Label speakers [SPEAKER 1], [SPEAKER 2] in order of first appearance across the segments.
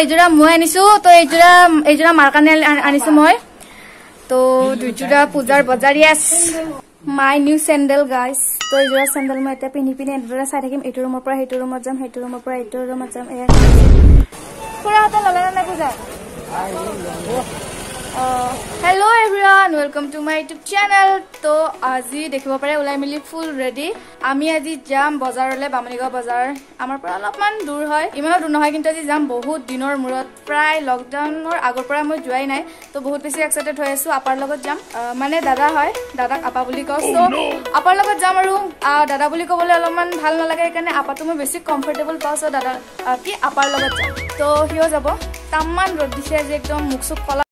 [SPEAKER 1] এইযোৰা মই আনিছো তো এইযোৰা এইযোৰা মাৰ কাৰণে আনি- আনিছো মই। তো দুযোৰা পূজাৰ বজাৰ yes my new sandal guys তো এইযোৰা চেণ্ডেল মই এতিয়া পিন্ধি পিন্ধি এনেদৰে চাই থাকিম। এইটো ৰুমৰ পৰা সেইটো ৰুমত যাম সেইটো ৰুমৰ পৰা এইটো ৰুমত যাম এয়া খুৰাহঁতে ল'লে নে নাই পূজা? Hello' everyone welcome to my YouTube channel তো আজি দেখিব পাৰে ওলাই মেলি ফুল ৰেডি আমি আজি যাম বজাৰলৈ বামুণীগাঁও বজাৰ। আমাৰ পৰা অলপমান দূৰ হয়। ইমানো দূৰ নহয় কিন্তু আজি যাম বহুত দিনৰ মূৰত। প্ৰায় লকডাউনৰ আগৰ পৰা মই যোৱাই নাই তো বহুত বেছি এক্সাইটেড হৈ আছো। আপাৰ লগত যাম। মানে দাদা হয় দাদাক আপা বুলি কওঁ। ত' আপাৰ লগত যাম আৰু। দাদা বুলি ক'বলৈ অলপমান ভাল নালাগে সেইকাৰণে আপাটো মই বেছি কমফৰ্টেবল পাওঁ। চ' দাদা কি আপাৰ লগত যাম? তো সিও যাব। তামান ৰ'দ দিছে আজি একদম মুখ চুখ কলা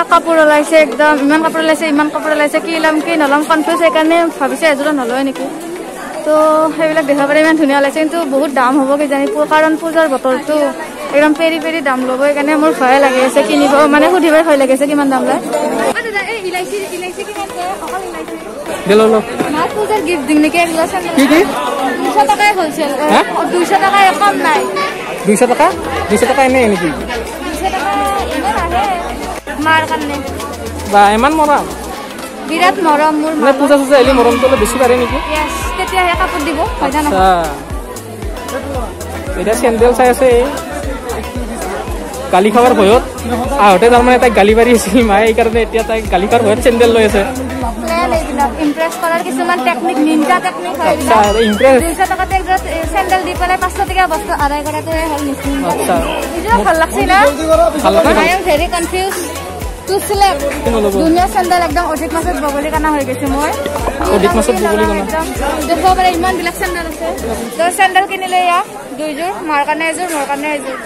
[SPEAKER 1] কাপোৰ ওলাইছে একদম ইমান কাপোৰ ওলাইছে ইমান কাপোৰ ওলাইছে কি ল'ম কি নল'ম কনফিউজ সেইকাৰণে ভাবিছে এযোৰা নলয় নেকি। তো সেইবিলাক দেখাব পাৰে ইমান ধুনীয়া ওলাইছে কিন্তু বহুত দাম হ'ব কিজানি কাৰণ পূজাৰ বতৰটো একদম পেৰি পেৰি দাম ল'ব সেইকাৰণে মোৰ ভয়ে লাগি আছে কিনিব মানে সুধিবই ভয় লাগি আছে কিমান দাম লয়। পূজাৰ গিফ্ট দিম নেকি? দুশ টকাই হ'লচেল। কম নাই।
[SPEAKER 2] টকা এনেই নেকি?
[SPEAKER 1] মাৰ কাৰণে।
[SPEAKER 2] বা ইমান মৰম
[SPEAKER 1] বিৰাট মৰম মোৰ
[SPEAKER 2] মানে পূজা চূজা আহিলে মৰমটো অলপ বেছি পাৰে নেকি?
[SPEAKER 1] য়েছ তেতিয়াহে কাপোৰ দিব
[SPEAKER 2] এতিয়া চেণ্ডেল চাই আছে গালি খাবৰ ভয়ত। আহোঁতে তাৰমানে তাইক গালি পাৰি আছিল মায়ে সেইকাৰণে এতিয়া তাইক গালি খোৱাৰ ভয়ত চেণ্ডেল লৈ আছে।
[SPEAKER 1] প্লেন এইবিলাক ইমপ্ৰেছ কৰাৰ কিছুমান টেকনিক নিনজা টেকনিক হয়
[SPEAKER 2] আচ্ছা
[SPEAKER 1] এইবিলাক।
[SPEAKER 2] ইমপ্ৰেছ
[SPEAKER 1] দুইশ টকাতে একযোৰ চেণ্ডেল দি পেলাই পাঁচশ টকীয়া বস্তু আদায় কৰাটোৱে হ'ল নিশ্চিন্ত
[SPEAKER 2] আচ্ছা।
[SPEAKER 1] এইযোৰ ভাল লাগছে না?
[SPEAKER 2] ভাল লগা
[SPEAKER 1] I am very confuse two ধুনীয়া চেণ্ডেল একদম অধিক মাছত বগলী কানা হৈ গৈছে মই
[SPEAKER 2] অধিক মাছত বগলী কানা?
[SPEAKER 1] একদম। দেখাব পাৰে ইমান বিলাক চেণ্ডেল আছে। তোৰ চেণ্ডেল কিনিলে ইয়াক দুইযোৰ মাৰ কাৰণে এযোৰ মোৰ কাৰণে এযোৰ।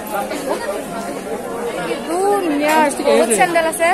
[SPEAKER 1] ধুনীয়া বহুত চেণ্ডেল আছে।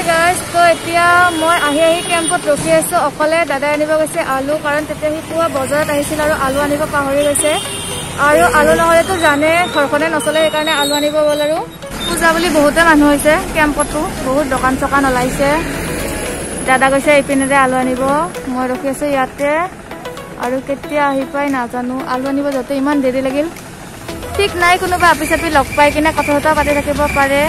[SPEAKER 2] আমাৰ পৰা দিয় এই হাতত
[SPEAKER 1] হে গাইজ তো এতিয়া মই আহি আহি কেম্পত ৰখি আছো। অকলে দাদাই আনিব গৈছে আলু কাৰণ তেতিয়া সি পুৱা বজাৰত আহিছিল আৰু আলু আনিব পাহৰি গৈছে। আৰু আলু নহ'লেতো জানে ঘৰখনে নচলে সেইকাৰণে আলু আনিব গ'ল আৰু। পূজা বুলি বহুতে মানুহ হৈছে কেম্পতো বহুত দোকান চকান ওলাইছে। দাদা গৈছে এইপিনেৰে আলু আনিব। মই ৰখি আছো ইয়াতে। আৰু কেতিয়া আহি পাই নাজানো। আলু আনিব যাওঁতে ইমান দেৰি লাগিল। ঠিক নাই কোনোবা আপি চাপি লগ পাই কিনে কথা চথা পাতি থাকিব পাৰে।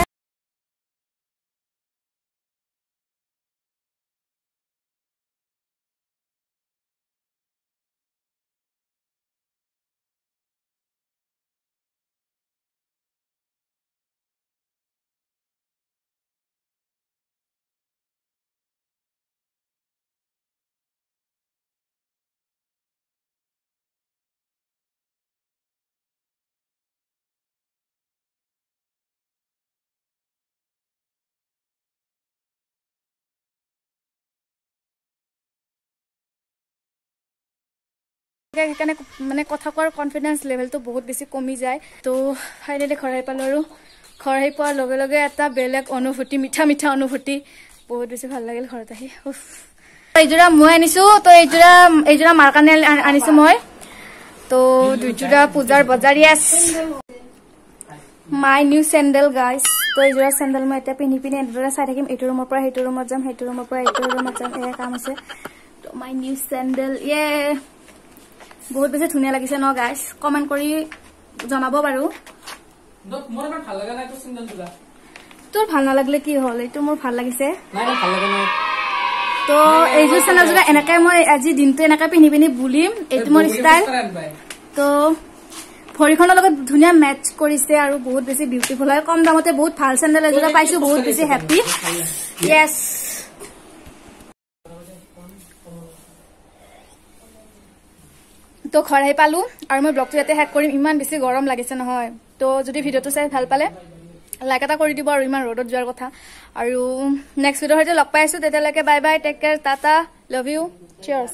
[SPEAKER 1] সেইকাৰণে মানে কথা কোৱাৰ কনফিডেঞ্চ লেভেলটো বহুত বেছি কমি যায়। তো ফাইনেলি ঘৰ আহি পালোঁ আৰু। ঘৰ আহি পোৱাৰ লগে লগে এটা বেলেগ অনুভূতি মিঠা মিঠা অনুভূতি বহুত বেছি ভাল লাগিল ঘৰত আহি। এইযোৰা মই আনিছো তো এইযোৰা এইযোৰা মাৰ কাৰণে আনি- আনিছো মই। তো দুইযোৰা পূজাৰ বজাৰ yes my new sandal guys তো এইযোৰা চেণ্ডেল মই এতিয়া পিন্ধি পিন্ধি এনেদৰে চাই থাকিম। এইটো ৰুমৰ পৰা সেইটো ৰুমত যাম সেইটো ৰুমৰ পৰা এইটো ৰুমত যাম এয়া কাম আছে। তো মাই নিউ চেণ্ডেল ইয়ে বহুত বেছি ধুনীয়া লাগিছে ন গাইজ কমেণ্ট কৰি জনাব বাৰু।
[SPEAKER 2] নাই তোৰ
[SPEAKER 1] ভাল নালাগিলে কি হ'ল? এইটো মোৰ ভাল লাগিছে। তো এইযোৰ চেণ্ডেলযোৰা এনেকে মই আজি দিনটো এনেকে পিন্ধি পিন্ধি বুলিম। এইটো মোৰ ষ্টাইল তো ভৰিখনৰ লগত ধুনীয়া মেটচ কৰিছে আৰু বহুত বেছি বিউটিফুল হয়। কম দামতে বহুত ভাল। চেণ্ডেল এযোৰা পাইছো বহুত বেছি হেপী য়েছ তো ঘৰ আহি পালো আৰু মই ব্লগটো ইয়াতে শেষ কৰিম। ইমান বেছি গৰম লাগিছে নহয়। তো যদি ভিডিঅ'টো চাই ভাল পালে লাইক এটা কৰি দিব আৰু ইমান ৰ'দত যোৱাৰ কথা। আৰু নেক্সট ভিডিঅ'ৰ সৈতে লগ পাই আছো। তেতিয়ালৈকে bye bye take care tata love you cheers